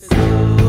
the.